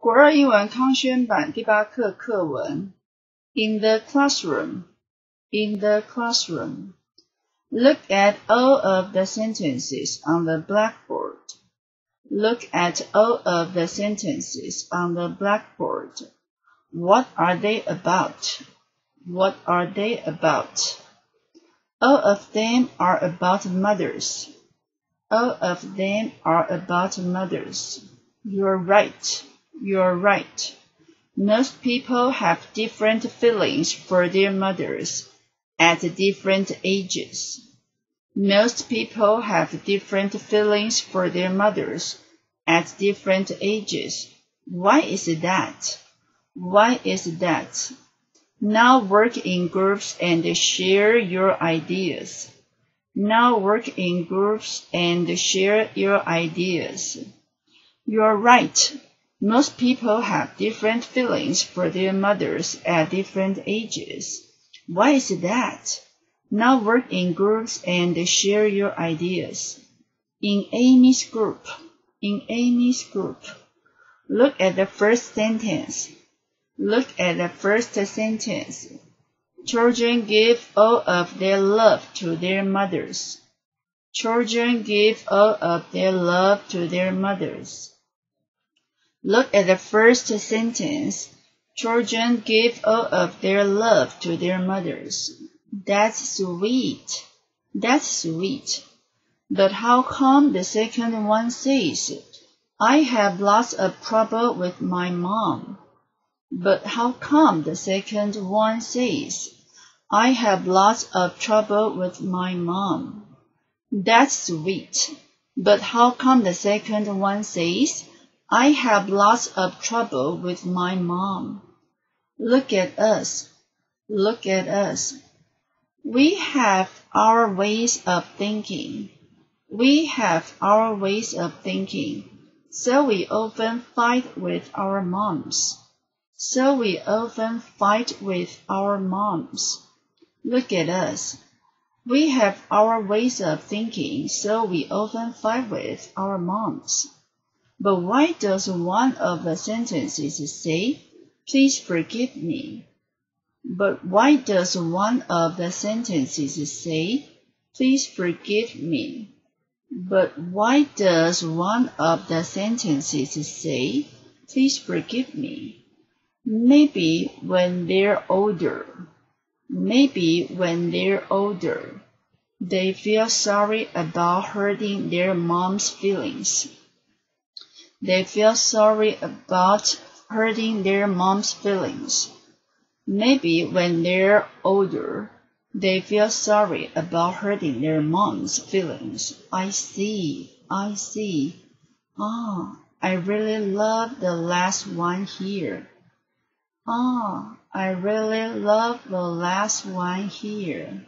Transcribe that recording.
国二英文康轩版第八课课文。In the classroom, in the classroom. Look at all of the sentences on the blackboard. Look at all of the sentences on the blackboard. What are they about? What are they about? All of them are about mothers. All of them are about mothers. You're right. You're right. Most people have different feelings for their mothers at different ages. Most people have different feelings for their mothers at different ages. Why is that? Why is that? Now work in groups and share your ideas. Now work in groups and share your ideas. You're right. Most people have different feelings for their mothers at different ages. Why is that? Now work in groups and share your ideas. In Amy's group, in Amy's group, look at the first sentence. Look at the first sentence. Children give all of their love to their mothers. Children give all of their love to their mothers. Look at the first sentence. Children give all of their love to their mothers. That's sweet. That's sweet. But how come the second one says, I have lots of trouble with my mom? But how come the second one says, I have lots of trouble with my mom? That's sweet. But how come the second one says, I have lots of trouble with my mom. Look at us. Look at us. We have our ways of thinking. We have our ways of thinking. So we often fight with our moms. So we often fight with our moms. Look at us. We have our ways of thinking, so we often fight with our moms. But why does one of the sentences say, Please forgive me? But why does one of the sentences say, Please forgive me? But why does one of the sentences say, Please forgive me? Maybe when they're older. Maybe when they're older. They feel sorry about hurting their mom's feelings. They feel sorry about hurting their mom's feelings. Maybe when they're older, they feel sorry about hurting their mom's feelings. I see, I see. Ah, I really love the last one here. Ah, I really love the last one here.